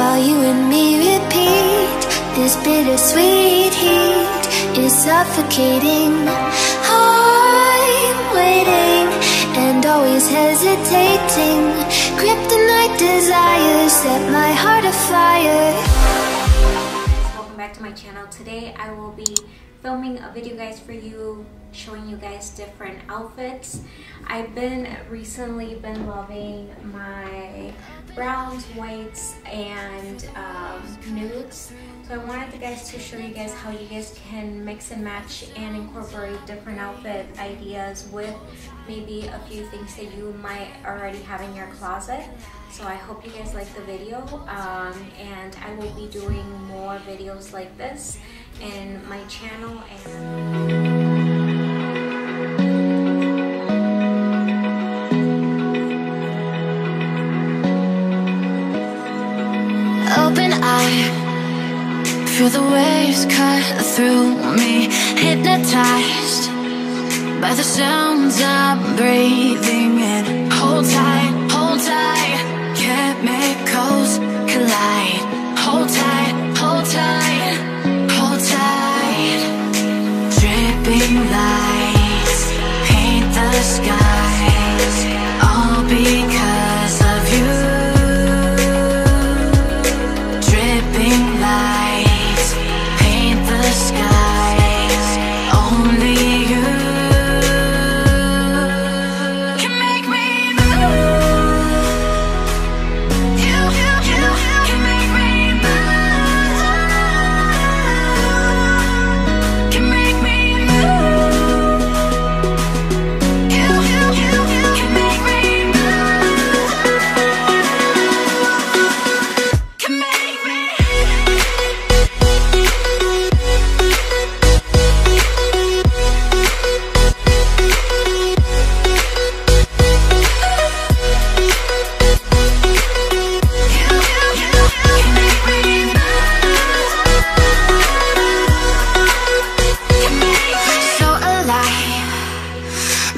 While you and me repeat. This bittersweet heat Is suffocating. I'm waiting And always hesitating. Kryptonite desires Set my heart afire. Welcome back to my channel. Today I will be filming a video guys for you showing you guys different outfits. I've been recently been loving my browns whites and um, nudes. So I wanted the guys to show you guys how you guys can mix and match and incorporate different outfit ideas with maybe a few things that you might already have in your closet. So I hope you guys like the video um, and I will be doing more videos like this in my channel and Open eye Feel the waves cut through me Hypnotized By the sounds I'm